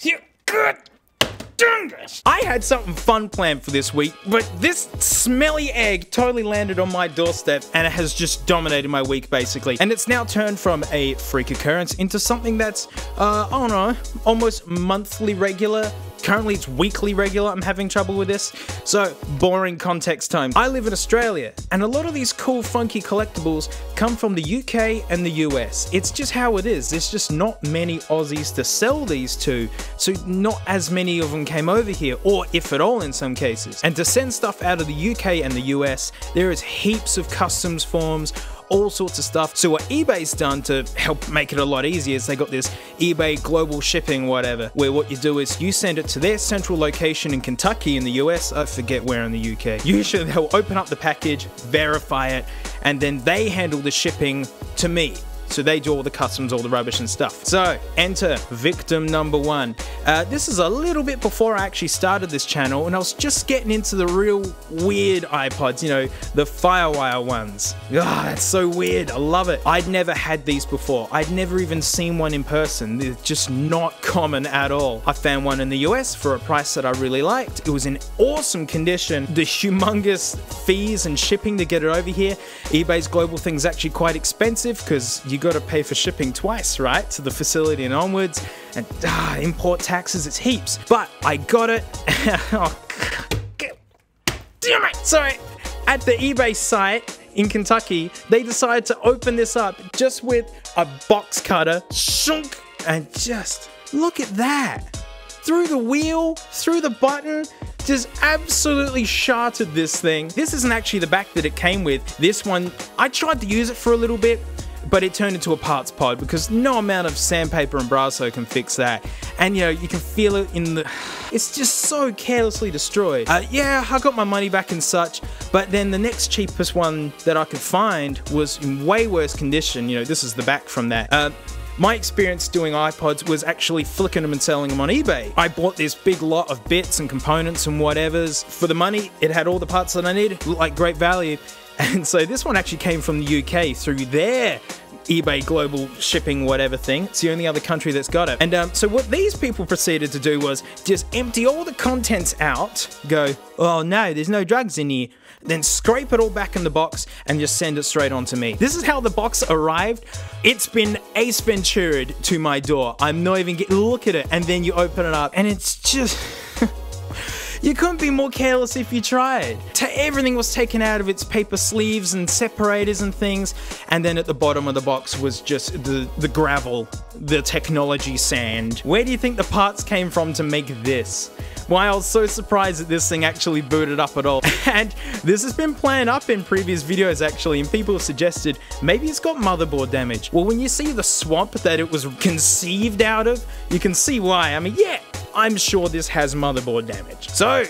Here, good. I had something fun planned for this week, but this smelly egg totally landed on my doorstep and it has just dominated my week basically. And it's now turned from a freak occurrence into something that's, uh, I don't know, almost monthly regular Currently, it's weekly regular. I'm having trouble with this. So, boring context time. I live in Australia, and a lot of these cool, funky collectibles come from the UK and the US. It's just how it is. There's just not many Aussies to sell these to, so not as many of them came over here, or if at all in some cases. And to send stuff out of the UK and the US, there is heaps of customs forms all sorts of stuff. So what eBay's done to help make it a lot easier is they got this eBay global shipping whatever, where what you do is you send it to their central location in Kentucky in the US, I forget where in the UK. Usually they'll open up the package, verify it, and then they handle the shipping to me. So they do all the customs, all the rubbish and stuff. So enter victim number one. Uh, this is a little bit before I actually started this channel and I was just getting into the real weird iPods, you know, the Firewire ones. Ah, that's so weird. I love it. I'd never had these before. I'd never even seen one in person. They're just not common at all. I found one in the US for a price that I really liked. It was in awesome condition. The humongous fees and shipping to get it over here. eBay's global thing is actually quite expensive because you got to pay for shipping twice, right? To the facility and onwards. And ah, import taxes, it's heaps. But I got it. oh, damn it! Sorry. At the eBay site, in Kentucky, they decided to open this up just with a box cutter, shunk, and just look at that. Through the wheel, through the button, just absolutely shattered this thing. This isn't actually the back that it came with. This one, I tried to use it for a little bit, but it turned into a parts pod because no amount of sandpaper and Brasso can fix that. And you know, you can feel it in the. It's just so carelessly destroyed. Uh, yeah, I got my money back and such, but then the next cheapest one that I could find was in way worse condition. You know, this is the back from that. Uh, my experience doing iPods was actually flicking them and selling them on eBay. I bought this big lot of bits and components and whatevers. For the money, it had all the parts that I needed, looked like great value. And so this one actually came from the UK through their eBay global shipping whatever thing. It's the only other country that's got it. And um, so what these people proceeded to do was just empty all the contents out, go, oh no, there's no drugs in here, then scrape it all back in the box and just send it straight on to me. This is how the box arrived. It's been Ace Ventura'd to my door. I'm not even getting, look at it. And then you open it up and it's just... You couldn't be more careless if you tried. Everything was taken out of its paper sleeves and separators and things, and then at the bottom of the box was just the, the gravel, the technology sand. Where do you think the parts came from to make this? Why I was so surprised that this thing actually booted up at all. And this has been planned up in previous videos actually, and people have suggested maybe it's got motherboard damage. Well, when you see the swamp that it was conceived out of, you can see why. I mean, yeah, I'm sure this has motherboard damage. So,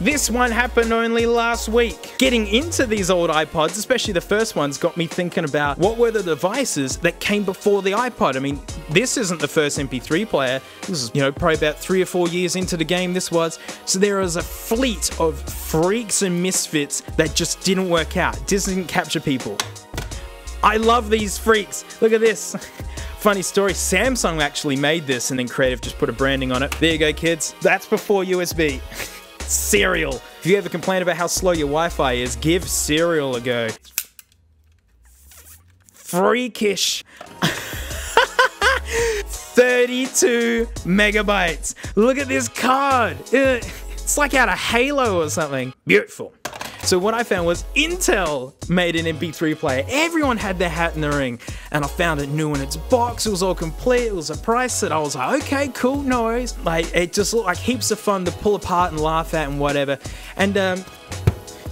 this one happened only last week. Getting into these old iPods, especially the first ones, got me thinking about what were the devices that came before the iPod. I mean, this isn't the first MP3 player. This is, you know, probably about three or four years into the game this was. So there is a fleet of freaks and misfits that just didn't work out, just didn't capture people. I love these freaks. Look at this. Funny story, Samsung actually made this and then Creative just put a branding on it. There you go, kids. That's before USB. Serial. If you ever complain about how slow your Wi-Fi is, give Serial a go. Freakish. 32 megabytes. Look at this card. It's like out of Halo or something. Beautiful. So what I found was Intel made an MP3 player. Everyone had their hat in the ring. And I found it new in its box. It was all complete. It was a price that I was like, okay, cool, no worries. Like, it just looked like heaps of fun to pull apart and laugh at and whatever. And um,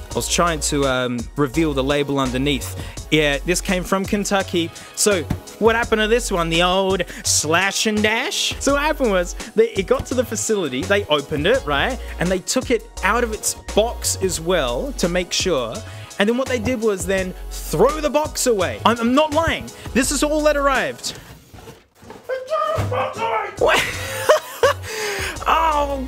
I was trying to um, reveal the label underneath. Yeah, this came from Kentucky. So what happened to this one? The old slash and dash? So what happened was, they, it got to the facility, they opened it, right? And they took it out of its box as well to make sure. And then what they did was then throw the box away. I'm, I'm not lying. This is all that arrived. oh,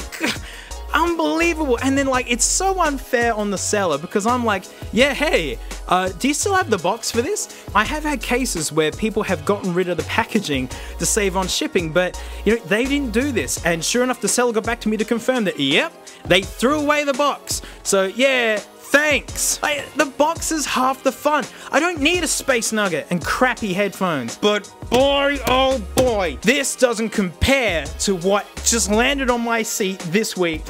unbelievable. And then like, it's so unfair on the seller because I'm like, yeah, hey, Uh, do you still have the box for this? I have had cases where people have gotten rid of the packaging to save on shipping, but you know they didn't do this. And sure enough, the seller got back to me to confirm that yep, they threw away the box. So yeah, Thanks! I, the box is half the fun. I don't need a Space Nugget and crappy headphones. But boy, oh boy, this doesn't compare to what just landed on my seat this week.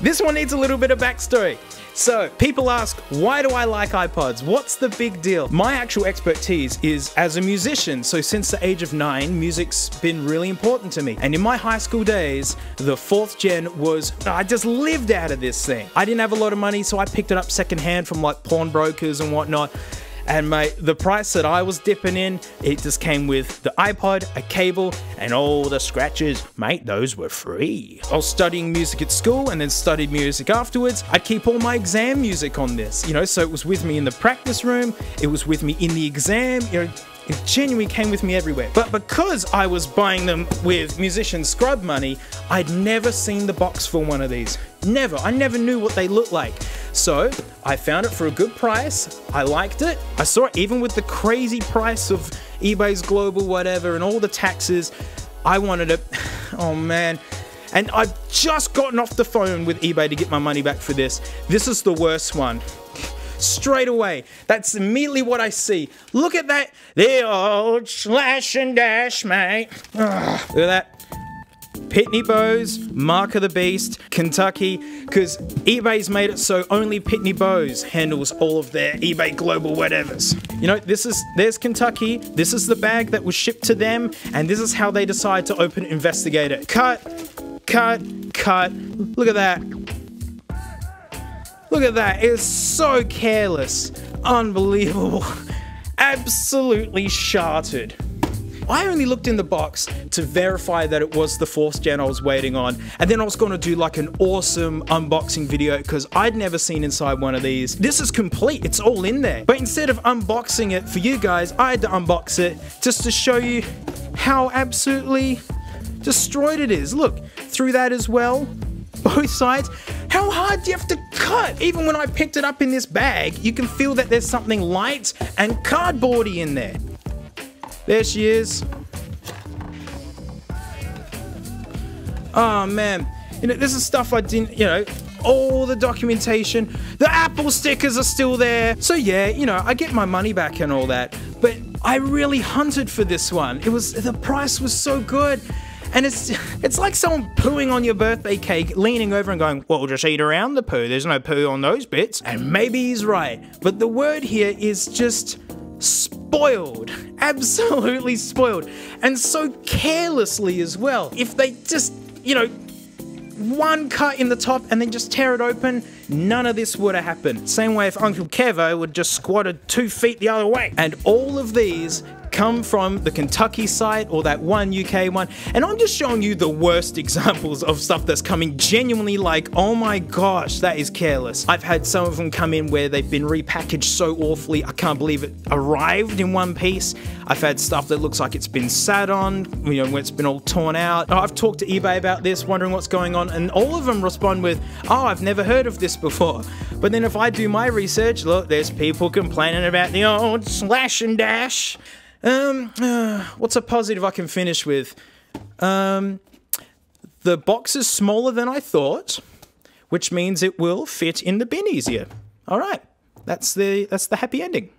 This one needs a little bit of backstory. So, people ask, why do I like iPods? What's the big deal? My actual expertise is as a musician. So, since the age of nine, music's been really important to me. And in my high school days, the fourth gen was, I just lived out of this thing. I didn't have a lot of money, so I picked it up secondhand from like pawnbrokers and whatnot. And mate, the price that I was dipping in, it just came with the iPod, a cable, and all the scratches. Mate, those were free. I was studying music at school and then studied music afterwards. I'd keep all my exam music on this, you know, so it was with me in the practice room, it was with me in the exam, you know, it genuinely came with me everywhere. But because I was buying them with musician scrub money, I'd never seen the box for one of these. Never. I never knew what they looked like. So I found it for a good price. I liked it. I saw it even with the crazy price of eBay's global whatever and all the taxes. I wanted it. Oh man. And I've just gotten off the phone with eBay to get my money back for this. This is the worst one straight away. That's immediately what I see. Look at that. The old slash and dash, mate. Ugh, look at that. Pitney Bowes, Mark of the Beast, Kentucky, because eBay's made it so only Pitney Bowes handles all of their eBay global whatevers. You know, this is, there's Kentucky, this is the bag that was shipped to them, and this is how they decide to open investigate it. Cut, cut, cut. Look at that. Look at that. It's so careless. Unbelievable. Absolutely shattered. I only looked in the box to verify that it was the fourth gen I was waiting on, and then I was going to do like an awesome unboxing video because I'd never seen inside one of these. This is complete, it's all in there. But instead of unboxing it for you guys, I had to unbox it just to show you how absolutely destroyed it is. Look, through that as well, both sides. How hard do you have to cut? Even when I picked it up in this bag, you can feel that there's something light and cardboardy in there. There she is. Oh man, you know, this is stuff I didn't, you know, all the documentation. The Apple stickers are still there. So yeah, you know, I get my money back and all that. But I really hunted for this one. It was, the price was so good. And it's it's like someone pooing on your birthday cake, leaning over and going, Well, just eat around the poo. There's no poo on those bits. And maybe he's right. But the word here is just spoiled. Absolutely spoiled. And so carelessly as well. If they just, you know, one cut in the top and then just tear it open, none of this would have happened. Same way if Uncle Kevo would just squatted two feet the other way. And all of these come from the Kentucky site or that one UK one. And I'm just showing you the worst examples of stuff that's coming genuinely like, oh my gosh, that is careless. I've had some of them come in where they've been repackaged so awfully, I can't believe it arrived in one piece. I've had stuff that looks like it's been sat on, you know, when it's been all torn out. Oh, I've talked to eBay about this, wondering what's going on, and all of them respond with, oh, I've never heard of this before. But then if I do my research, look, there's people complaining about the old slash and dash. Um, uh, what's a positive I can finish with? Um, the box is smaller than I thought, which means it will fit in the bin easier. All right, that's the that's the happy ending.